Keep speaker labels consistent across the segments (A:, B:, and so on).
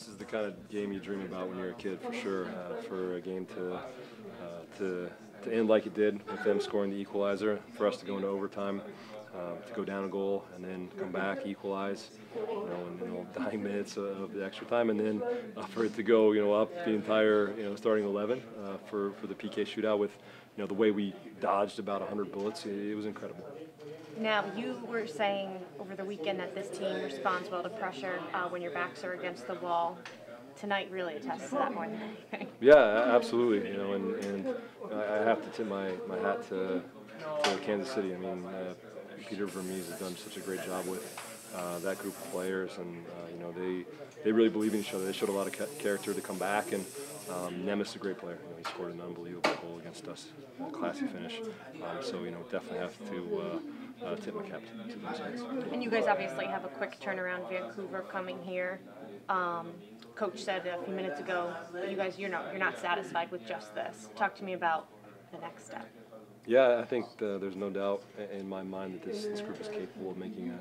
A: This is the kind of game you dream about when you're a kid, for sure. Uh, for a game to uh, to to end like it did with them scoring the equalizer, for us to go into overtime, uh, to go down a goal and then come back, equalize, you know, in you know, dying minutes of the extra time, and then uh, for it to go, you know, up the entire, you know, starting 11 uh, for for the PK shootout with, you know, the way we dodged about 100 bullets, it, it was incredible.
B: Now, you were saying over the weekend that this team responds well to pressure uh, when your backs are against the wall. Tonight really attests to that more than anything.
A: Yeah, absolutely. You know, and, and I I have to tip my, my hat to, to Kansas City. I mean, uh, Peter Vermes has done such a great job with uh, that group of players, and uh, you know they they really believe in each other. They showed a lot of character to come back, and um, Németh is a great player. You know, he scored an unbelievable goal against us, classy finish. Um, so you know, definitely have to uh, uh, tip my cap to, to those guys.
B: And you guys obviously have a quick turnaround. Vancouver coming here. Um, Coach said a few minutes ago, you guys, you're not you're not satisfied with just this. Talk to me about the next step.
A: Yeah, I think uh, there's no doubt in my mind that this, this group is capable of making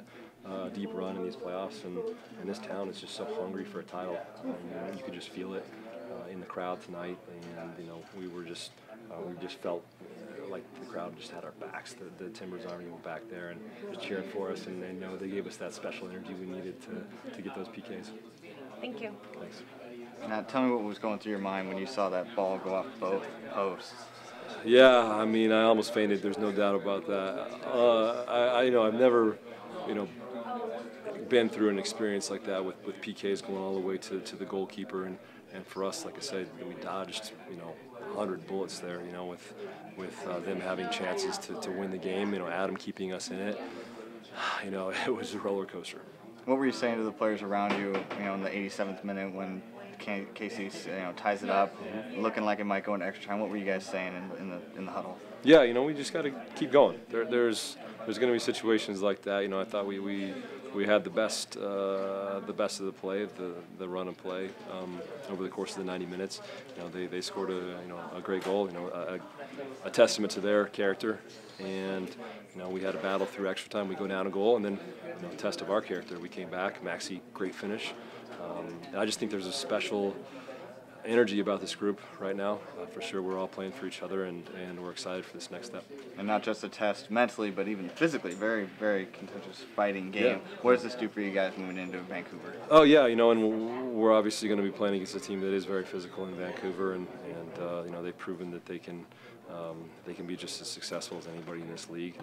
A: a, a deep run in these playoffs, and, and this town is just so hungry for a title. Um, you, know, you could just feel it uh, in the crowd tonight, and you know we were just uh, we just felt uh, like the crowd just had our backs. The, the Timbers Army were back there and just cheering for us, and, and you know they gave us that special energy we needed to, to get those PKs.
B: Thank you.
A: Thanks.
C: Now, tell me what was going through your mind when you saw that ball go off both posts.
A: Yeah, I mean, I almost fainted. There's no doubt about that. Uh, I, I, you know, I've never, you know, been through an experience like that with, with PKs going all the way to, to the goalkeeper, and, and for us, like I said, we dodged, you know, 100 bullets there. You know, with with uh, them having chances to, to win the game. You know, Adam keeping us in it. You know, it was a roller coaster.
C: What were you saying to the players around you, you know, in the 87th minute when Casey, you know, ties it up, looking like it might go into extra time? What were you guys saying in, in the in the huddle?
A: Yeah, you know, we just got to keep going. There, there's there's going to be situations like that. You know, I thought we we, we had the best uh, the best of the play, the the run and play um, over the course of the 90 minutes. You know, they, they scored a you know a great goal. You know, a, a testament to their character. And you know, we had a battle through extra time. We go down a goal, and then you know, test of our character. We came back. Maxi, great finish. Um, and I just think there's a special energy about this group right now. Uh, for sure, we're all playing for each other, and, and we're excited for this next step.
C: And not just a test mentally, but even physically, very, very contentious fighting game.
A: Yeah.
C: What does this do for you guys moving into Vancouver?
A: Oh yeah, you know, and we're obviously going to be playing against a team that is very physical in Vancouver, and, and uh, you know they've proven that they can um, they can be just as successful as anybody in this league.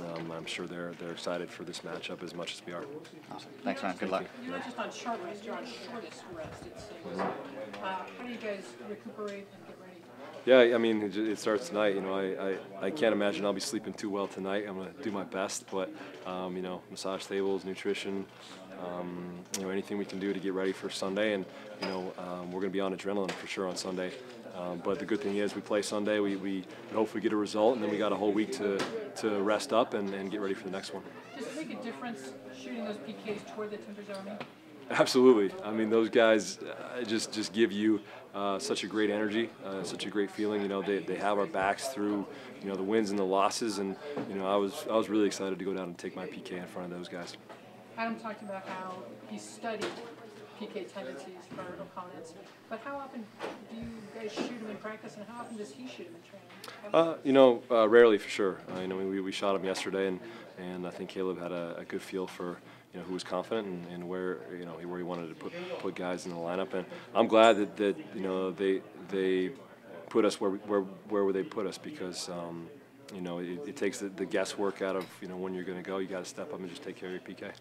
A: Um, I'm sure they're they're excited for this matchup as much as we are.
C: Awesome. Thanks, man. Good luck.
D: You're not just on short rest, you're on shortest rest, it seems. Uh, how do you guys recuperate and get ready?
A: Yeah, I mean, it, starts tonight. You know, I, I, I can't imagine I'll be sleeping too well tonight. I'm going to do my best, but, um, you know, massage tables, nutrition, um, you know, anything we can do to get ready for Sunday. And, you know, um, we're going to be on adrenaline for sure on Sunday. Um, but the good thing is we play Sunday, we, we hopefully get a result, and then we got a whole week to, to rest up and, and get ready for the next one.
D: Does it make a difference shooting those PKs toward the Timbers Army?
A: Absolutely. I mean, those guys uh, just just give you uh, such a great energy, uh, such a great feeling. You know, they, they have our backs through you know the wins and the losses, and you know I was I was really excited to go down and take my PK in front of those guys.
D: Adam talked about how he studied PK tendencies for opponents, but how often do you guys shoot him in practice, and how often does he shoot him in training?
A: Uh, you know, uh, rarely for sure. Uh, you know, we, we shot him yesterday, and, and I think Caleb had a, a good feel for you know who was confident and, and where you know where he wanted to put put guys in the lineup. And I'm glad that, that you know they they put us where where where would they put us because. Um, you know, it, it takes the, the guesswork out of you know when you're going to go. You got to step up and just take care of your PK.